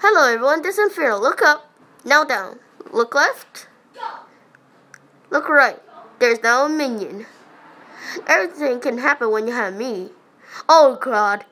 Hello everyone, this is Infearno. Look up, now down. Look left. Look right. There's now a minion. Everything can happen when you have me. Oh god.